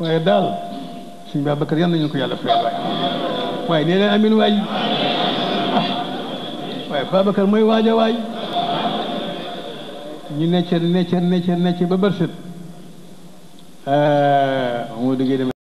way daal suñu bakar yan nañu ko yàlla fayal waay waaye nee leen amin waay ah, waaye Babacar mooy waaja waay ñu necce necce necce necce ba bërset ah, moo duggee